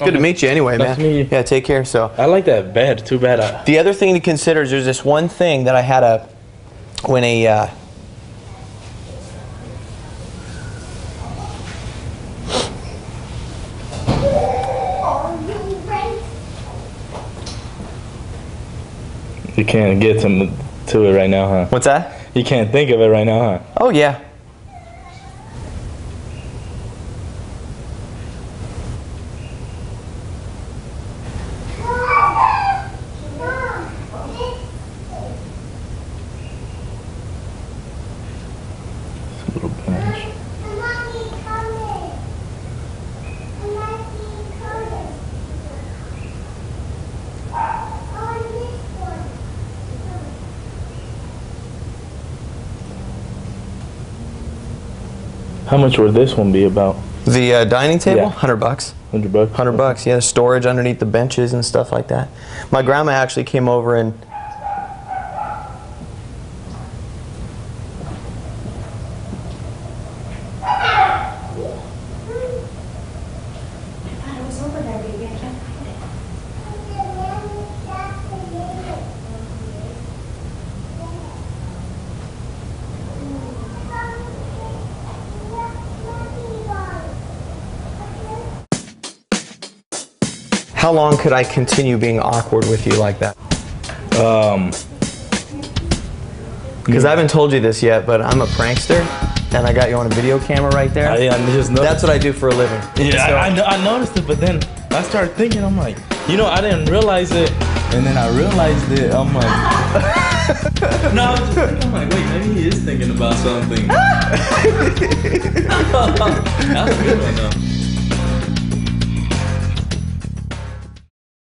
Good to meet you anyway, Nice man. to meet you. Yeah, take care. So I like that bed. Too bad I. the other thing to consider is there's this one thing that I had a when a uh, You can't get to, to it right now, huh? what's that? You can't think of it right now, huh? Oh yeah. How much would this one be about? The uh, dining table, Yeah. hundred bucks. Hundred bucks. Hundred bucks. Yeah, storage underneath the benches and stuff like that. My grandma actually came over and thought it was over there, baby. I can't find it. How long could I continue being awkward with you like that? Um, Because I haven't told you this yet, but I'm a prankster, and I got you on a video camera right there. I, I just know. That's what I do for a living. Yeah, So- I, I, I noticed it, but then I started thinking, I'm like, you know, I didn't realize it, and then I realized it. I'm like, no, I was just thinking, I'm like, wait, maybe he is thinking about something. That's good one though.